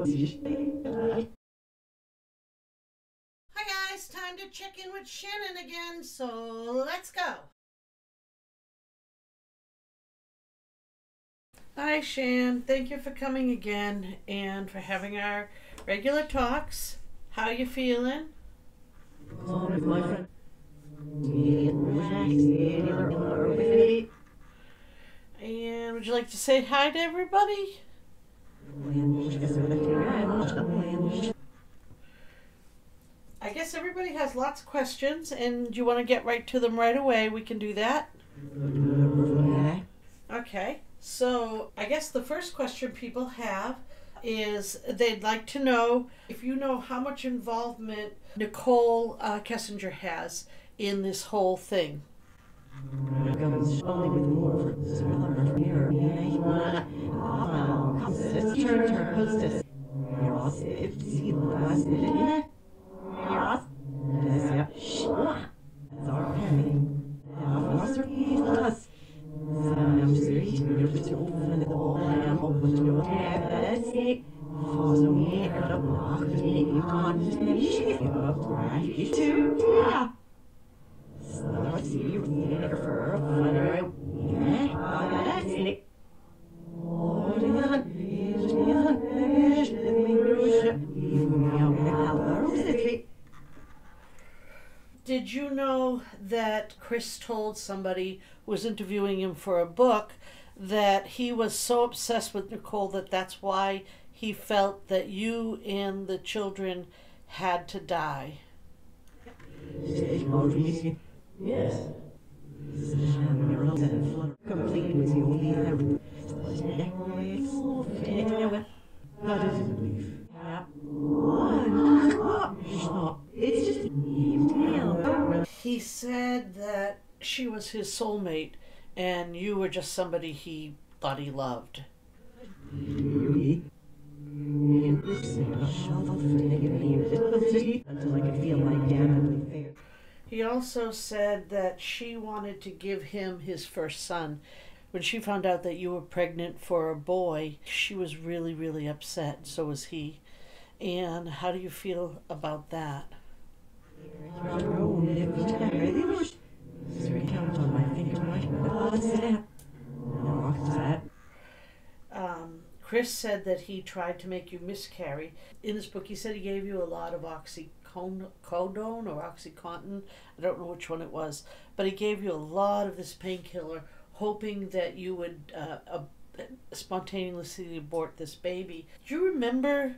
Hi guys, time to check in with Shannon again, so let's go. Hi Shan, thank you for coming again and for having our regular talks. How you feeling? And would you like to say hi to everybody? I guess everybody has lots of questions and you want to get right to them right away. We can do that. Okay. Okay. So, I guess the first question people have is they'd like to know if you know how much involvement Nicole uh, Kessinger has in this whole thing. Only with Right, too. Yeah. You. Did you know that Chris told somebody who was interviewing him for a book that he was so obsessed with Nicole that that's why he felt that you and the children had to die? Yes. Complete with you only have. That is a belief. It's just He said that she was his soulmate and you were just somebody he thought he loved. Also said that she wanted to give him his first son. When she found out that you were pregnant for a boy, she was really, really upset. So was he. And how do you feel about that? Um, Chris said that he tried to make you miscarry. In his book, he said he gave you a lot of oxycodone or oxycontin. I don't know which one it was, but he gave you a lot of this painkiller, hoping that you would uh, spontaneously abort this baby. Do you remember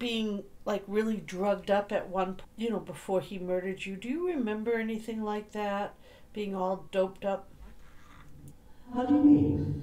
being like really drugged up at one, you know, before he murdered you? Do you remember anything like that? Being all doped up? How do you mean?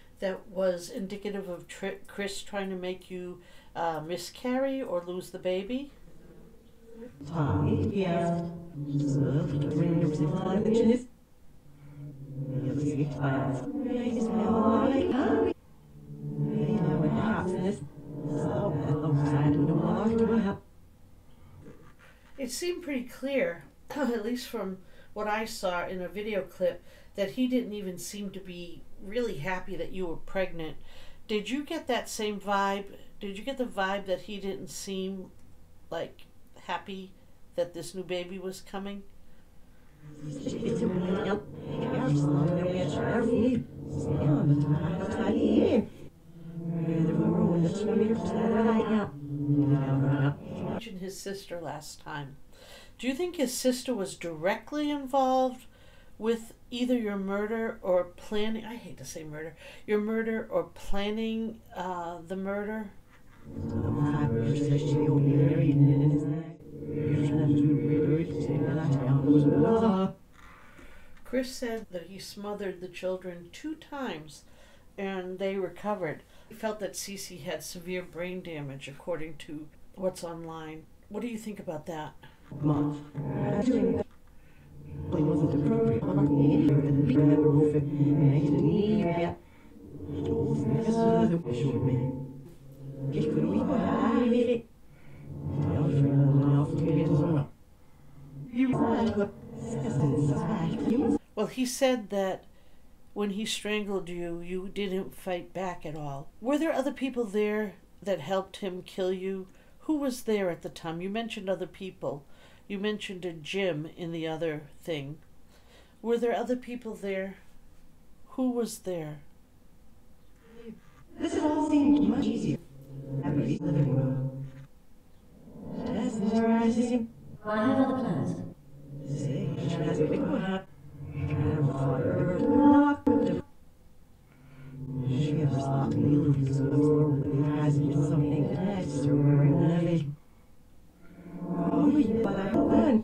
that was indicative of tri- Chris trying to make you uh, miscarry or lose the baby? It seemed pretty clear, at least from what I saw in a video clip, that he didn't even seem to be really happy that you were pregnant. Did you get that same vibe? Did you get the vibe that he didn't seem like happy that this new baby was coming? His sister last time. Do you think his sister was directly involved with either your murder or planning? I hate to say murder. Your murder or planning uh, the murder? Chris said that he smothered the children two times and they recovered. He felt that Cece had severe brain damage, according to what's online. What do you think about that? Mom, Well, he said that when he strangled you, you didn't fight back at all. Were there other people there that helped him kill you? Who was there at the time? You mentioned other people. You mentioned a Jim in the other thing. Were there other people there? Who was there? This has all seemed much easier. Happy living room. That's. I have other plans. She has a big one. She ever saw me some has something extraordinary. Oh, but I won.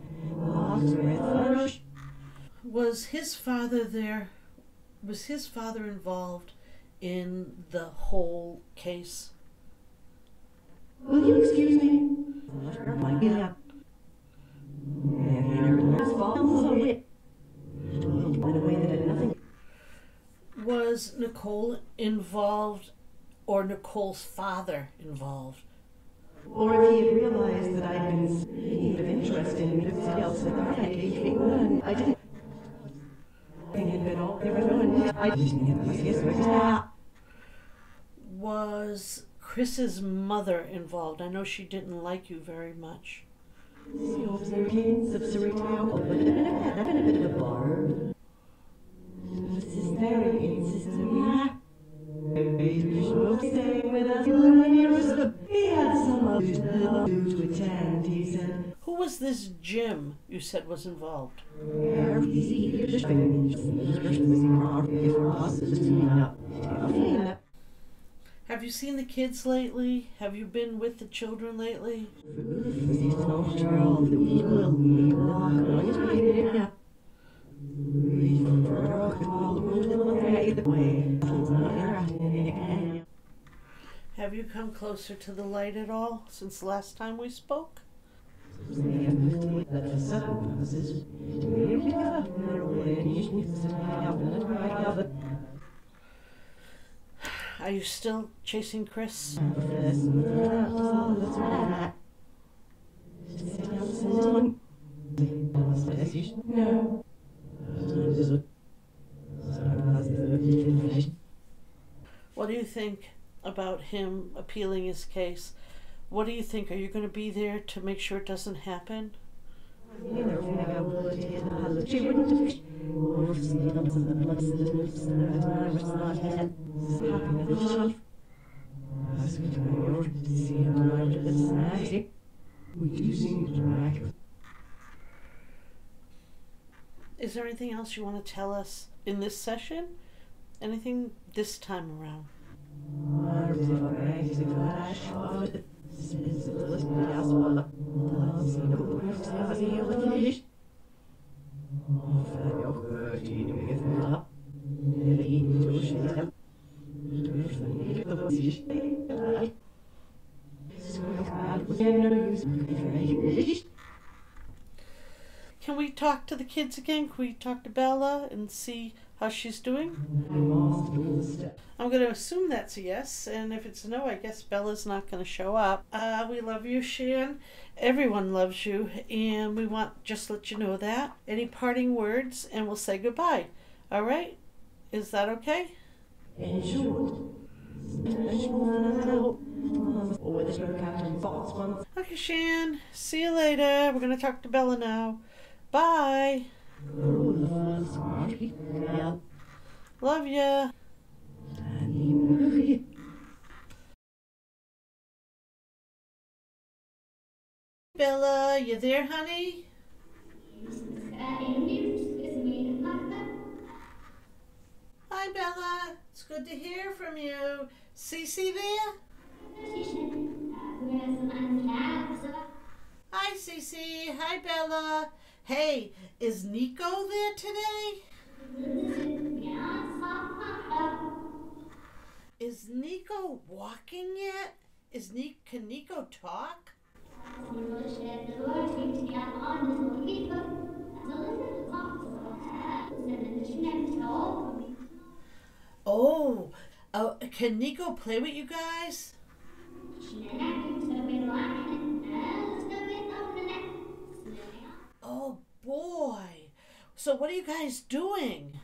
his father there? Was his father involved in the whole case? Will you excuse me? My God. His fault so it. In a way that had nothing. Was Nicole involved or Nicole's father involved? Or if he had realized that I'd been speaking of interest in everybody else heart, I gave me one. I didn't. Think it all. There was one. I didn't get this. Yes, but yeah. Was Chris's mother involved? I know she didn't like you very much. The of Cerritos opened a bit of a, a bit of a bar. This is very insistent. Was this Jim you said was involved? Have you seen the kids lately? Have you been with the children lately? Have you come closer to the light at all since last time we spoke? Are you still chasing Chris? No. What do you think about him appealing his case? What do you think? Are you going to be there to make sure it doesn't happen? Is there anything else you want to tell us in this session? Anything this time around? Can we talk to the kids again? Can we talk to Bella and see how she's doing? I'm going to assume that's a yes, and if it's a no, I guess Bella's not going to show up. Uh, we love you, Shan. Everyone loves you, and we want just let you know that. Any parting words, and we'll say goodbye. All right? Is that okay? Okay, Shan. See you later. We're going to talk to Bella now. Bye. Love ya. Bella, you there, honey? Hi, Bella. It's good to hear from you. Cece there? Hi, Cece. Hi, Bella. Hey, is Nico there today? Is Nico walking yet? Is Ni- can Nico talk? Oh, uh, can Nico play with you guys? So what are you guys doing?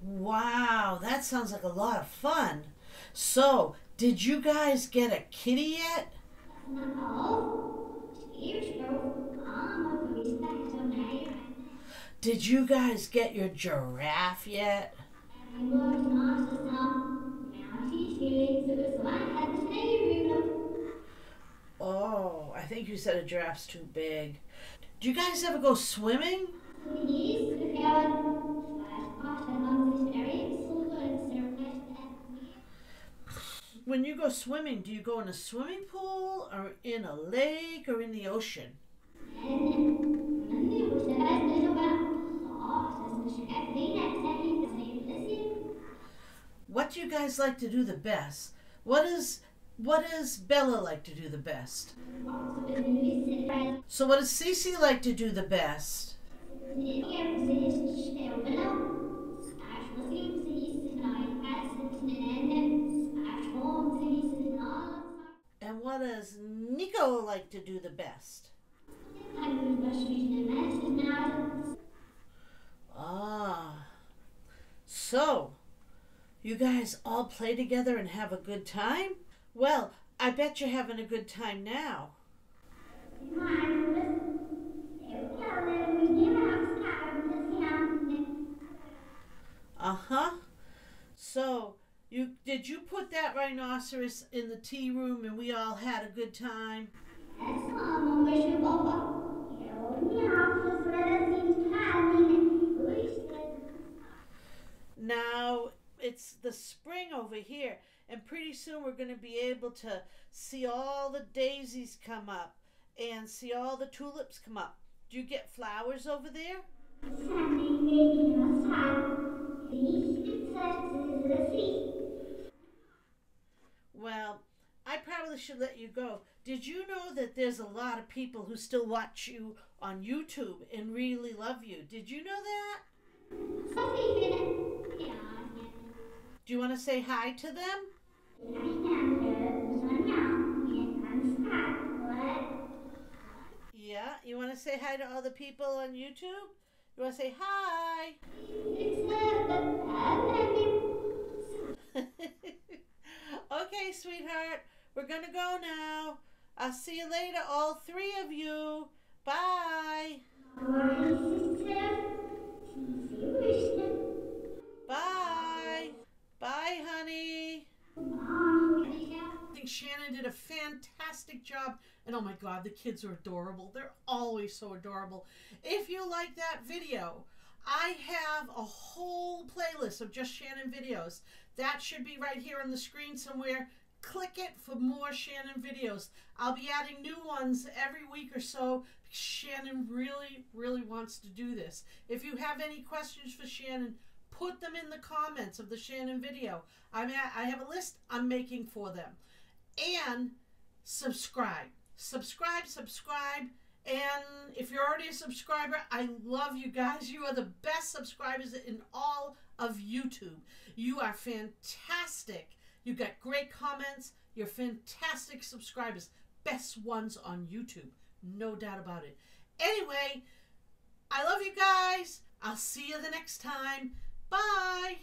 Wow, that sounds like a lot of fun. So, did you guys get a kitty yet? Did you guys get your giraffe yet? Oh, I think you said a giraffe's too big. Do you guys ever go swimming? When you go swimming, do you go in a swimming pool or in a lake or in the ocean? What do you guys like to do the best? What is what does Bella like to do the best? So what does Cece like to do the best? And what does Nico like to do the best? Ah. So, you guys all play together and have a good time? Well, I bet you're having a good time now. Uh huh. So, you did you put that rhinoceros in the tea room and we all had a good time? Now it's the spring over here, and pretty soon we're going to be able to see all the daisies come up and see all the tulips come up. Do you get flowers over there? Well, I probably should let you go. Did you know that there's a lot of people who still watch you on YouTube and really love you? Did you know that? Do you want to say hi to them? Yeah, you want to say hi to all the people on YouTube? You want to say hi? okay, sweetheart, we're gonna go now. I'll see you later, all three of you. Bye. Bye. Bye, honey. I think Shannon did a fantastic job. And oh my God, the kids are adorable. They're always so adorable. If you like that video, I have a whole playlist of just Shannon videos. That should be right here on the screen somewhere. Click it for more Shannon videos. I'll be adding new ones every week or so. Shannon really, really wants to do this. If you have any questions for Shannon, put them in the comments of the Shannon video. I'm at, I have a list I'm making for them. And subscribe. Subscribe, subscribe. And if you're already a subscriber, I love you guys. You are the best subscribers in all of YouTube. You are fantastic. You got great comments. You're fantastic subscribers. Best ones on YouTube. No doubt about it. Anyway, I love you guys. I'll see you the next time. Bye.